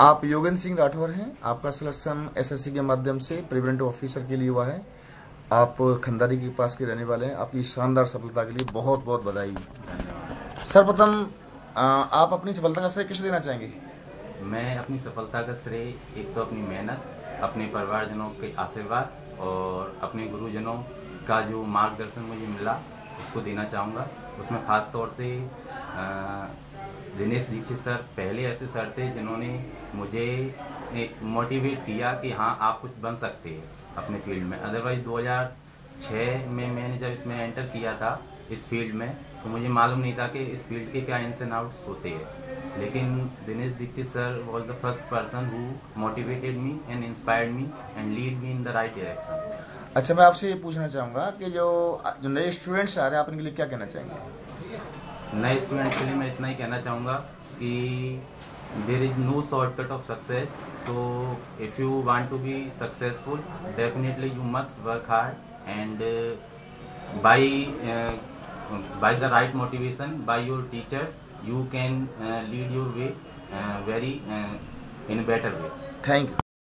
आप योगेंद्र सिंह राठौर हैं। आपका सिलेक्शन एसएससी के माध्यम से प्रिवेंटिव ऑफिसर के लिए हुआ है। आप खंडारी के पास के रहने वाले हैं। आपकी शानदार सफलता के लिए बहुत बहुत बधाई। सर्वप्रथम आप अपनी सफलता का श्रेय किसे देना चाहेंगे? मैं अपनी सफलता का श्रेय एक तो अपनी मेहनत अपने परिवारजनों के आशीर्वाद और अपने गुरुजनों का जो मार्गदर्शन मुझे मिला उसको देना चाहूँगा। उसमें खास तौर से अ, दिनेश दीक्षित सर पहले ऐसे सर थे जिन्होंने मुझे मोटिवेट किया कि हाँ आप कुछ बन सकते हैं अपने फ़ील्ड में। अदरवाइज़ 2006 में मैंने जब इसमें एंटर किया था इस फ़ील्ड में तो मुझे मालूम नहीं था कि इस फ़ील्ड के क्या इन्स एंड आउट्स होते हैं। लेकिन Dinesh Dixit sir was the first person who motivated me and inspired me and lead me in the right direction अच्छा मैं आपसे ये पूछना चाहूँगा कि जो नए स्टूडेंट्स आ रहे हैं, आप इनके लिए क्या कहना चाहेंगे? नए स्टूडेंट के लिए मैं इतना ही कहना चाहूँगा कि there is no shortcut of success so if you want to be successful definitely you must work hard and by right motivation by your teachers you can uh, lead your way uh, very uh, in better way. Thank you